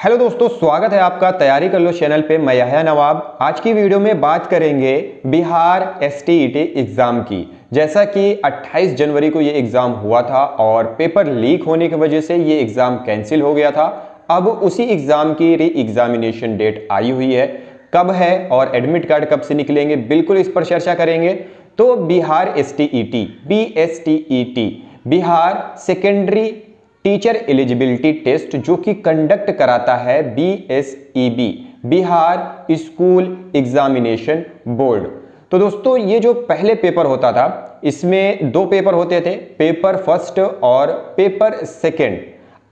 Hello दोस्तों, स्वागत है आपका तैयारी कर लो चैनल पे। मैं यहया नवाब। आज की वीडियो में बात करेंगे बिहार एसटीईटी एग्ज़ाम की। जैसा कि 28 जनवरी को ये एग्ज़ाम हुआ था और पेपर लीक होने की वजह से ये एग्ज़ाम कैंसिल हो गया था। अब उसी एग्ज़ाम की री एग्जामिनेशन डेट आई हुई है। कब है और एडमिट कार्ड कब से निकलेंगे, बिल्कुल इस पर चर्चा करेंगे। तो Bihar S T B S T Bihar secondary teacher eligibility test जो कि कंडक्ट कराता है BSEB Bihar school examination board. तो दोस्तों, ये जो पहले पेपर होता था, इसमें दो पेपर होते थे, पेपर फ़र्स्ट और पेपर सेकंड।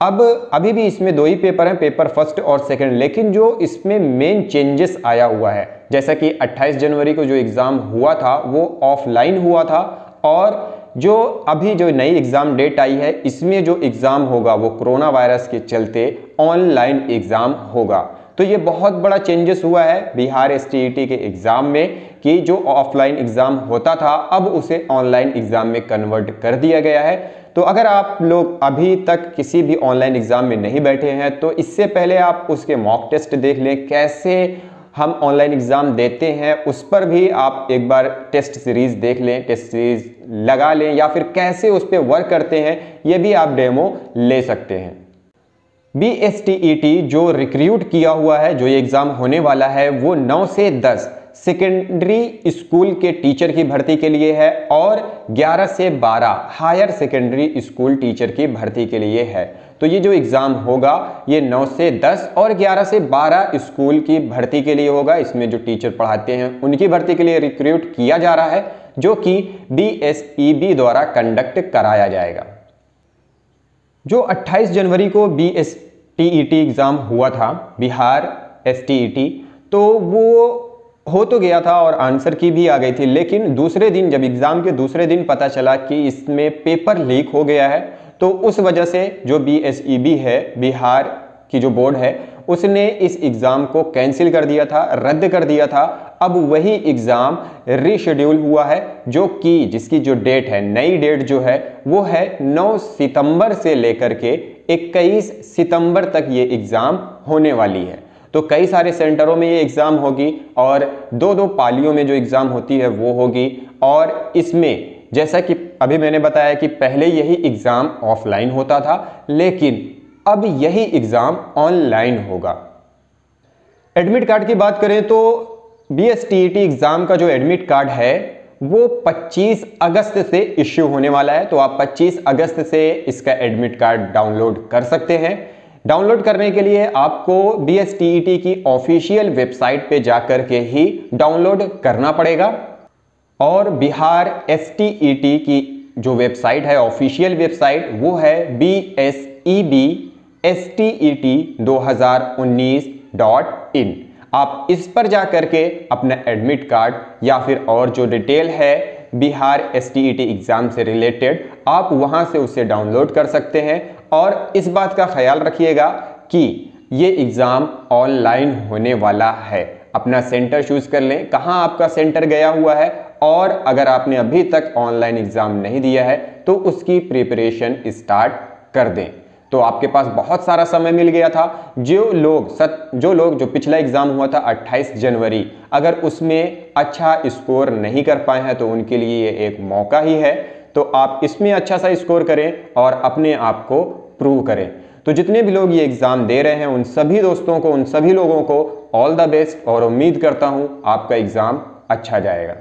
अब, अभी भी इसमें दो ही पेपर हैं, पेपर फ़र्स्ट और सेकंड, लेकिन जो इसमें मेन चेंजेस आया हुआ है, जैसा कि 28 जनवरी को जो एग्ज़ाम हुआ था, वो ऑफलाइन हुआ था, और जो अभी जो नई एग्ज़ाम डेट आई है, इसमें जो एग्ज़ाम होगा, वो कोरोना वायरस के चलते ऑनलाइन एग्ज़ाम होगा। तो ये बहुत बड़ा चेंजेस हुआ है बिहार एस के एग्ज़ाम में कि जो ऑफलाइन एग्ज़ाम होता था, अब उसे ऑनलाइन एग्ज़ाम में कन्वर्ट कर दिया गया है। तो अगर आप लोग अभी तक किसी भी ऑनलाइन एग्ज़ाम में नहीं बैठे हैं तो इससे पहले आप उसके मॉक टेस्ट देख लें, कैसे हम ऑनलाइन एग्ज़ाम देते हैं, उस पर भी आप एक बार टेस्ट सीरीज़ देख लें टेस्ट सीरीज़ लगा लें या फिर कैसे उस पर वर्क करते हैं, ये भी आप डेमो ले सकते हैं। B S T E T जो रिक्रूट किया हुआ है, जो ये एग्ज़ाम होने वाला है, वो नौ से 10 सेकेंडरी स्कूल के टीचर की भर्ती के लिए है और 11 से 12 हायर सेकेंडरी स्कूल टीचर की भर्ती के लिए है। तो ये जो एग्ज़ाम होगा, ये 9 से 10 और 11 से 12 स्कूल की भर्ती के लिए होगा। इसमें जो टीचर पढ़ाते हैं, उनकी भर्ती के लिए रिक्रूट किया जा रहा है, जो कि बीएसईबी द्वारा कंडक्ट कराया जाएगा। जो 28 जनवरी को बी एस एग्ज़ाम हुआ था, बिहार STET तो वो हो तो गया था और आंसर की भी आ गई थी, लेकिन दूसरे दिन, जब एग्ज़ाम के दूसरे दिन पता चला कि इसमें पेपर लीक हो गया है तो उस वजह से जो बी e है, बिहार की जो बोर्ड है, उसने इस एग्ज़ाम को कैंसिल कर दिया था, रद्द कर दिया था। अब वही एग्ज़ाम रीशेड्यूल हुआ है, जो कि, जिसकी जो डेट है, नई डेट जो है, वो है 9 सितंबर से लेकर के 21 सितंबर तक ये एग्ज़ाम होने वाली है। तो कई सारे सेंटरों में ये एग्ज़ाम होगी और दो दो पालियों में जो एग्ज़ाम होती है वो होगी। और इसमें, जैसा कि अभी मैंने बताया कि पहले यही एग्ज़ाम ऑफलाइन होता था, लेकिन अब यही एग्ज़ाम ऑनलाइन होगा। एडमिट कार्ड की बात करें तो बी एस टी एग्ज़ाम का जो एडमिट कार्ड है, वो 25 अगस्त से इश्यू होने वाला है तो आप 25 अगस्त से इसका एडमिट कार्ड डाउनलोड कर सकते हैं। डाउनलोड करने के लिए आपको बी टी की ऑफिशियल वेबसाइट पे जाकर के ही डाउनलोड करना पड़ेगा। और बिहार एस e की जो वेबसाइट है ऑफिशियल वेबसाइट वो है B S E B S T E T दो हज़ार उन्नीस डॉट इन। आप इस पर जा करके अपना एडमिट कार्ड या फिर और जो डिटेल है बिहार एस टी एग्ज़ाम से रिलेटेड आप वहाँ से उसे डाउनलोड कर सकते हैं। और इस बात का ख्याल रखिएगा कि ये एग्ज़ाम ऑनलाइन होने वाला है। अपना सेंटर चूज़ कर लें। कहाँ आपका सेंटर गया हुआ है? और अगर आपने अभी तक ऑनलाइन एग्ज़ाम नहीं दिया है तो उसकी प्रिपरेशन स्टार्ट कर दें। तो आपके पास बहुत सारा समय मिल गया था। जो लोग सत, जो लोग, जो पिछला एग्ज़ाम हुआ था 28 जनवरी, अगर उसमें अच्छा स्कोर नहीं कर पाए हैं तो उनके लिए ये एक मौका ही है। तो आप इसमें अच्छा सा स्कोर करें और अपने आप को प्रूव करें। तो जितने भी लोग ये एग्ज़ाम दे रहे हैं, उन सभी दोस्तों को, उन सभी लोगों को ऑल द बेस्ट और उम्मीद करता हूँ आपका एग्ज़ाम अच्छा जाएगा।